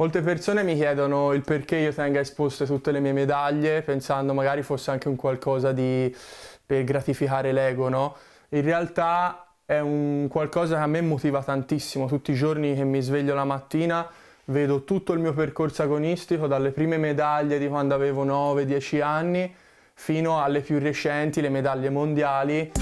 Molte persone mi chiedono il perché io tenga esposte tutte le mie medaglie, pensando magari fosse anche un qualcosa di, per gratificare l'ego, no? In realtà è un qualcosa che a me motiva tantissimo. Tutti i giorni che mi sveglio la mattina vedo tutto il mio percorso agonistico, dalle prime medaglie di quando avevo 9-10 anni, fino alle più recenti, le medaglie mondiali.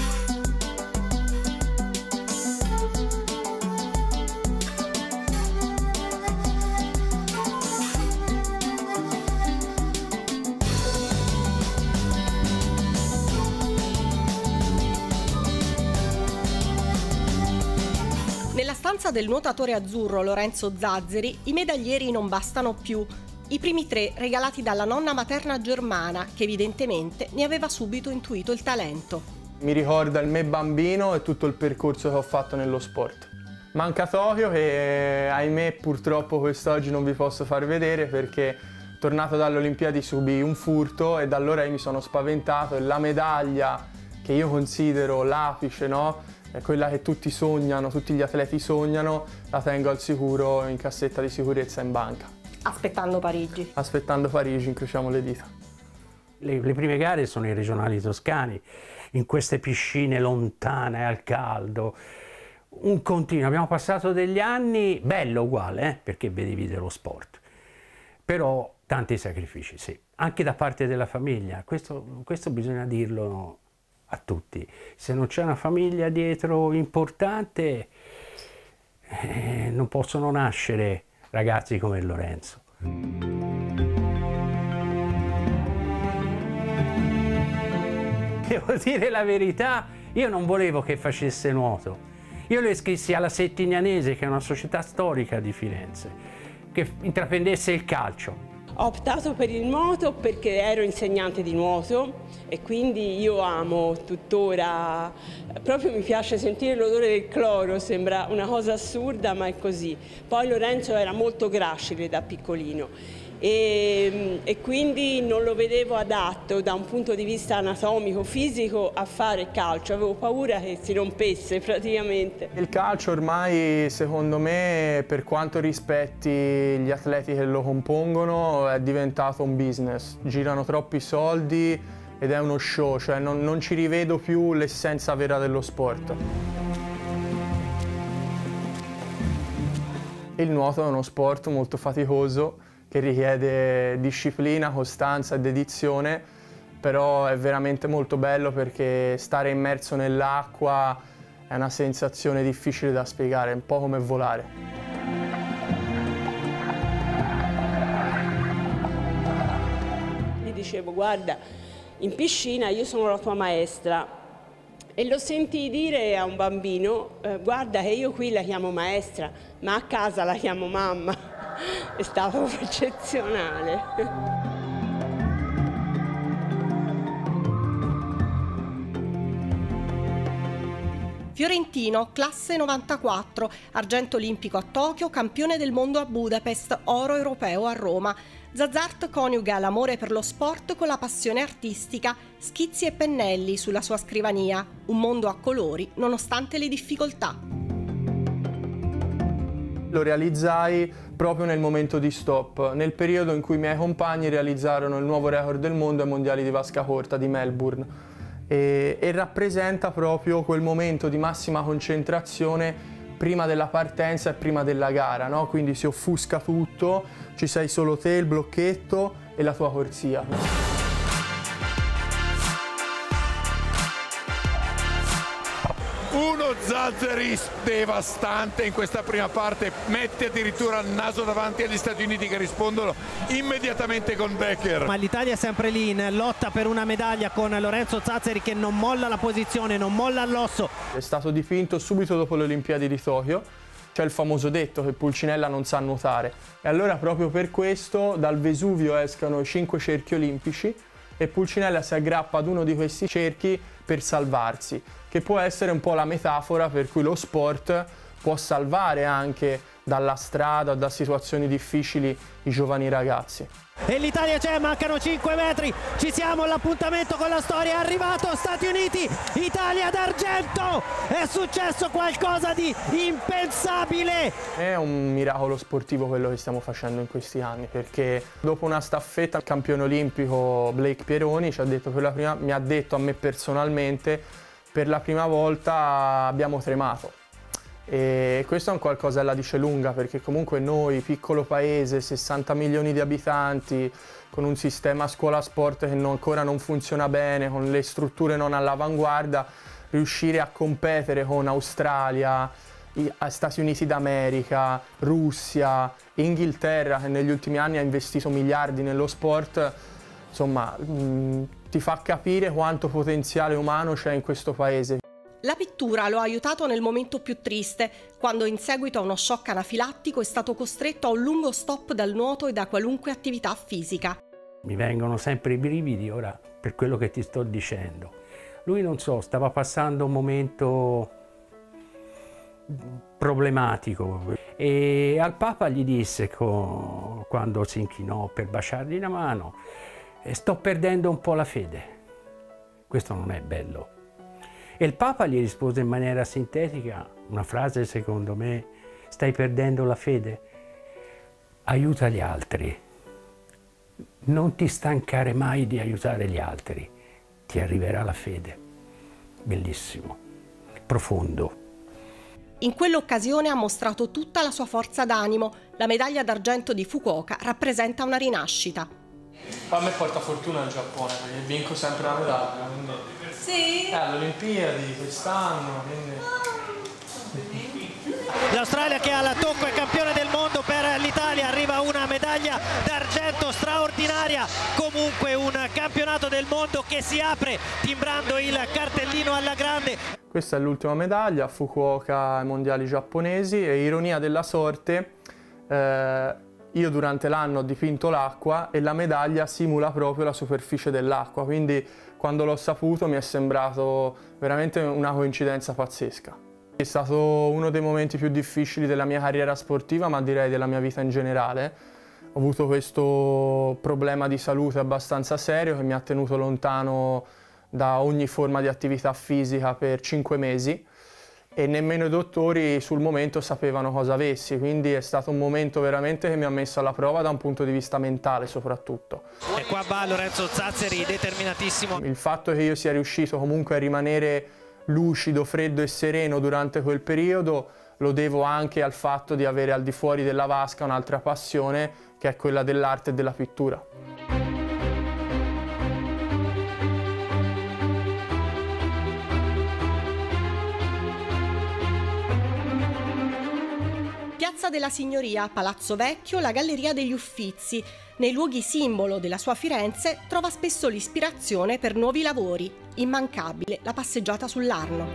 Stanza del nuotatore azzurro Lorenzo Zazzeri i medaglieri non bastano più. I primi tre regalati dalla nonna materna germana, che evidentemente ne aveva subito intuito il talento. Mi ricorda il me bambino e tutto il percorso che ho fatto nello sport. Manca Tokyo che ahimè purtroppo quest'oggi non vi posso far vedere perché tornato dalle Olimpiadi subì un furto e da allora mi sono spaventato e la medaglia che io considero l'apice, no? È quella che tutti sognano, tutti gli atleti sognano, la tengo al sicuro in cassetta di sicurezza in banca. Aspettando Parigi. Aspettando Parigi, incrociamo le dita. Le, le prime gare sono i regionali toscani, in queste piscine lontane al caldo. Un continuo, abbiamo passato degli anni, bello uguale, eh, perché vedevi dello sport, però tanti sacrifici, sì, anche da parte della famiglia, questo, questo bisogna dirlo a tutti. Se non c'è una famiglia dietro importante, eh, non possono nascere ragazzi come Lorenzo. Devo dire la verità, io non volevo che facesse nuoto. Io lo iscrissi alla Settignanese, che è una società storica di Firenze, che intraprendesse il calcio. Ho optato per il nuoto perché ero insegnante di nuoto e quindi io amo tuttora, proprio mi piace sentire l'odore del cloro, sembra una cosa assurda ma è così. Poi Lorenzo era molto gracile da piccolino e, e, quindi non lo vedevo adatto da un punto di vista anatomico, fisico a fare calcio, avevo paura che si rompesse praticamente. Il calcio ormai secondo me per quanto rispetti gli atleti che lo compongono è diventato un business, girano troppi soldi ed è uno show, cioè non, non ci rivedo più l'essenza vera dello sport. Il nuoto è uno sport molto faticoso che richiede disciplina, costanza e dedizione, però è veramente molto bello perché stare immerso nell'acqua è una sensazione difficile da spiegare, è un po' come volare. Gli dicevo, guarda, in piscina io sono la tua maestra, e lo sentii dire a un bambino, eh, guarda che io qui la chiamo maestra, ma a casa la chiamo mamma è stato eccezionale. Fiorentino, classe 94, argento olimpico a Tokyo, campione del mondo a Budapest, oro europeo a Roma. Zazart coniuga l'amore per lo sport con la passione artistica, schizzi e pennelli sulla sua scrivania, un mondo a colori nonostante le difficoltà. Lo realizzai proprio nel momento di stop, nel periodo in cui i miei compagni realizzarono il nuovo record del mondo ai mondiali di vasca corta di Melbourne e, e rappresenta proprio quel momento di massima concentrazione prima della partenza e prima della gara, no? quindi si offusca tutto, ci sei solo te, il blocchetto e la tua corsia. Zazzeri devastante in questa prima parte, mette addirittura il naso davanti agli Stati Uniti che rispondono immediatamente con Becker. Ma l'Italia è sempre lì in lotta per una medaglia con Lorenzo Zazzeri che non molla la posizione, non molla l'osso. È stato dipinto subito dopo le Olimpiadi di Tokyo c'è il famoso detto che Pulcinella non sa nuotare e allora proprio per questo dal Vesuvio escano cinque cerchi olimpici e Pulcinella si aggrappa ad uno di questi cerchi per salvarsi, che può essere un po' la metafora per cui lo sport può salvare anche dalla strada da situazioni difficili i giovani ragazzi. E l'Italia c'è, mancano 5 metri, ci siamo all'appuntamento con la storia, è arrivato Stati Uniti, Italia d'argento, è successo qualcosa di impensabile. È un miracolo sportivo quello che stiamo facendo in questi anni perché dopo una staffetta il campione olimpico Blake Pieroni ci ha detto prima, mi ha detto a me personalmente per la prima volta abbiamo tremato. E questo è un qualcosa che la dice lunga perché comunque noi, piccolo paese, 60 milioni di abitanti, con un sistema scuola-sport che non, ancora non funziona bene, con le strutture non all'avanguardia, riuscire a competere con Australia, Stati Uniti d'America, Russia, Inghilterra che negli ultimi anni ha investito miliardi nello sport, insomma mh, ti fa capire quanto potenziale umano c'è in questo paese. La pittura lo ha aiutato nel momento più triste, quando in seguito a uno shock anafilattico è stato costretto a un lungo stop dal nuoto e da qualunque attività fisica. Mi vengono sempre i brividi ora per quello che ti sto dicendo. Lui non so, stava passando un momento problematico e al Papa gli disse quando si inchinò per baciargli la mano sto perdendo un po' la fede. Questo non è bello. E il Papa gli rispose in maniera sintetica una frase secondo me, stai perdendo la fede, aiuta gli altri, non ti stancare mai di aiutare gli altri, ti arriverà la fede. Bellissimo, profondo. In quell'occasione ha mostrato tutta la sua forza d'animo. La medaglia d'argento di Fukuoka rappresenta una rinascita. A me porta fortuna il Giappone, perché vinco sempre la medaglia. Quindi... Sì? Eh, alle Olimpiadi quest'anno, quindi... L'Australia che alla tocco è campione del mondo per l'Italia, arriva una medaglia d'argento straordinaria, comunque un campionato del mondo che si apre timbrando il cartellino alla grande. Questa è l'ultima medaglia, Fukuoka ai mondiali giapponesi e ironia della sorte, eh, io durante l'anno ho dipinto l'acqua e la medaglia simula proprio la superficie dell'acqua, quindi quando l'ho saputo mi è sembrato veramente una coincidenza pazzesca. È stato uno dei momenti più difficili della mia carriera sportiva, ma direi della mia vita in generale. Ho avuto questo problema di salute abbastanza serio che mi ha tenuto lontano da ogni forma di attività fisica per cinque mesi e nemmeno i dottori sul momento sapevano cosa avessi, quindi è stato un momento veramente che mi ha messo alla prova da un punto di vista mentale soprattutto. E qua va Lorenzo Zazzeri, determinatissimo. Il fatto che io sia riuscito comunque a rimanere lucido, freddo e sereno durante quel periodo lo devo anche al fatto di avere al di fuori della vasca un'altra passione che è quella dell'arte e della pittura. Piazza della Signoria, Palazzo Vecchio, la Galleria degli Uffizi. Nei luoghi simbolo della sua Firenze trova spesso l'ispirazione per nuovi lavori. Immancabile la passeggiata sull'Arno.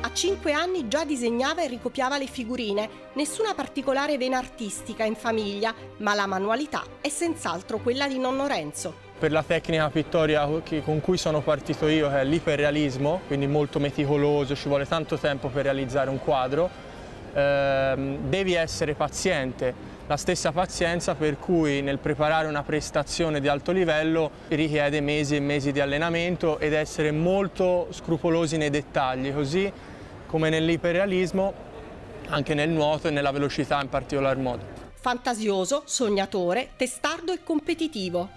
A cinque anni già disegnava e ricopiava le figurine, nessuna particolare vena artistica in famiglia, ma la manualità è senz'altro quella di nonno Renzo per la tecnica pittoria con cui sono partito io, che è l'iperrealismo, quindi molto meticoloso, ci vuole tanto tempo per realizzare un quadro, ehm, devi essere paziente, la stessa pazienza per cui nel preparare una prestazione di alto livello richiede mesi e mesi di allenamento ed essere molto scrupolosi nei dettagli, così come nell'iperrealismo, anche nel nuoto e nella velocità in particolar modo. Fantasioso, sognatore, testardo e competitivo,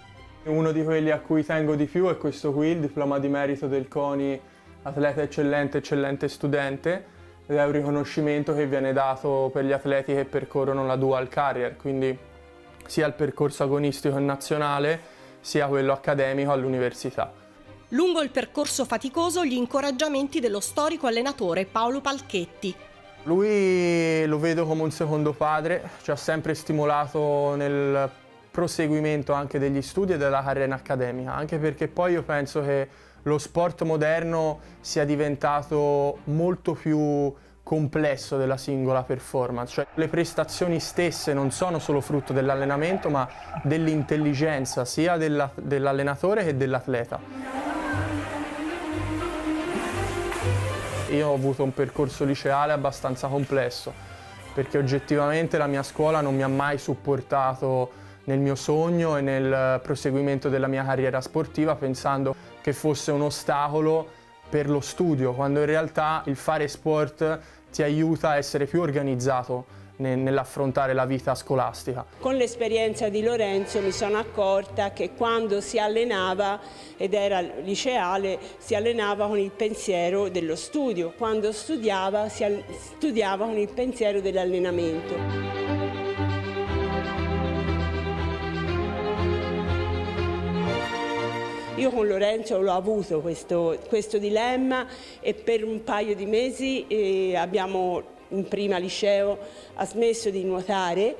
uno di quelli a cui tengo di più è questo qui, il diploma di merito del CONI Atleta Eccellente, Eccellente Studente, ed è un riconoscimento che viene dato per gli atleti che percorrono la dual carrier, quindi sia il percorso agonistico e nazionale, sia quello accademico all'università. Lungo il percorso faticoso gli incoraggiamenti dello storico allenatore Paolo Palchetti. Lui lo vedo come un secondo padre, ci ha sempre stimolato nel proseguimento anche degli studi e della carriera accademica, anche perché poi io penso che lo sport moderno sia diventato molto più complesso della singola performance, cioè le prestazioni stesse non sono solo frutto dell'allenamento ma dell'intelligenza sia dell'allenatore che dell'atleta. io ho avuto un percorso liceale abbastanza complesso, perché oggettivamente la mia scuola non mi ha mai supportato nel mio sogno e nel proseguimento della mia carriera sportiva pensando che fosse un ostacolo per lo studio, quando in realtà il fare sport ti aiuta a essere più organizzato nell'affrontare la vita scolastica. Con l'esperienza di Lorenzo mi sono accorta che quando si allenava, ed era liceale, si allenava con il pensiero dello studio, quando studiava si studiava con il pensiero dell'allenamento. Io con Lorenzo l'ho avuto questo, questo, dilemma e per un paio di mesi eh, abbiamo in prima liceo ha smesso di nuotare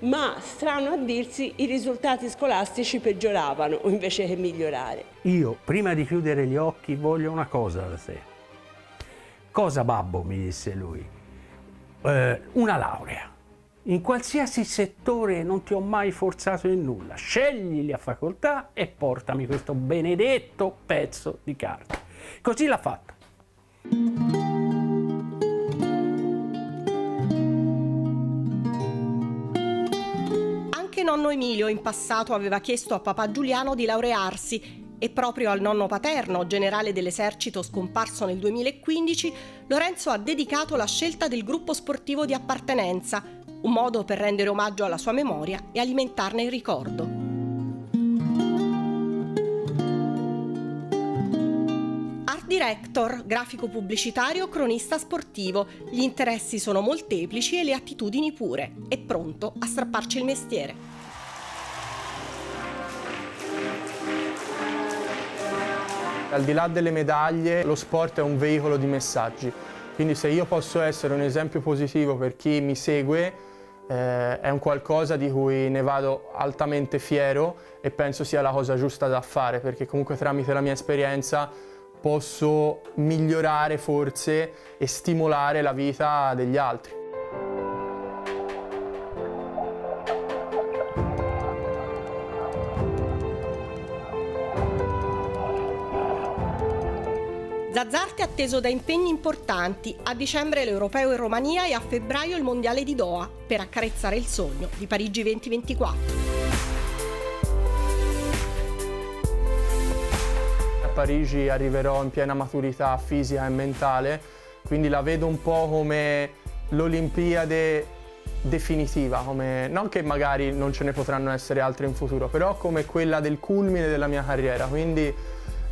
ma strano a dirsi i risultati scolastici peggioravano invece che migliorare. Io prima di chiudere gli occhi voglio una cosa da te. Cosa babbo mi disse lui? Eh, una laurea. In qualsiasi settore non ti ho mai forzato in nulla. Scegli la facoltà e portami questo benedetto pezzo di carta. Così l'ha fatto. Anche nonno Emilio in passato aveva chiesto a papà Giuliano di laurearsi e proprio al nonno paterno, generale dell'esercito scomparso nel 2015, Lorenzo ha dedicato la scelta del gruppo sportivo di appartenenza un modo per rendere omaggio alla sua memoria e alimentarne il ricordo. Art director, grafico pubblicitario, cronista sportivo. Gli interessi sono molteplici e le attitudini pure. È pronto a strapparci il mestiere. Al di là delle medaglie, lo sport è un veicolo di messaggi. Quindi se io posso essere un esempio positivo per chi mi segue, eh, è un qualcosa di cui ne vado altamente fiero e penso sia la cosa giusta da fare perché comunque tramite la mia esperienza posso migliorare forse e stimolare la vita degli altri. Zazzarti è atteso da impegni importanti, a dicembre l'Europeo in Romania e a febbraio il Mondiale di Doha, per accarezzare il sogno di Parigi 2024. A Parigi arriverò in piena maturità fisica e mentale, quindi la vedo un po' come l'Olimpiade definitiva, come, non che magari non ce ne potranno essere altre in futuro, però come quella del culmine della mia carriera. Quindi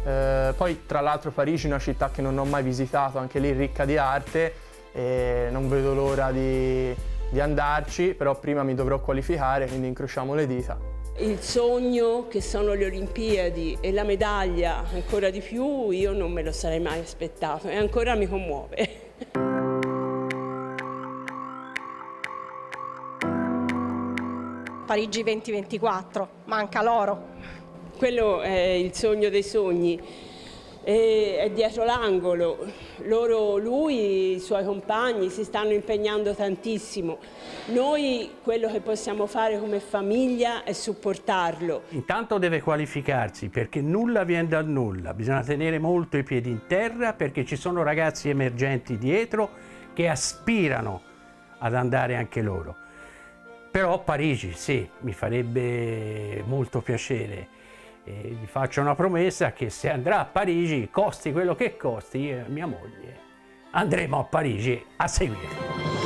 eh, poi tra l'altro Parigi è una città che non ho mai visitato, anche lì ricca di arte e non vedo l'ora di, di andarci, però prima mi dovrò qualificare, quindi incrociamo le dita. Il sogno che sono le Olimpiadi e la medaglia ancora di più io non me lo sarei mai aspettato e ancora mi commuove. Parigi 2024, manca l'oro quello è il sogno dei sogni, è dietro l'angolo, lui, e i suoi compagni si stanno impegnando tantissimo. Noi quello che possiamo fare come famiglia è supportarlo. Intanto deve qualificarsi perché nulla viene dal nulla, bisogna tenere molto i piedi in terra perché ci sono ragazzi emergenti dietro che aspirano ad andare anche loro. Però Parigi, sì, mi farebbe molto piacere e gli faccio una promessa che se andrà a Parigi, costi quello che costi, io e mia moglie andremo a Parigi a seguirlo.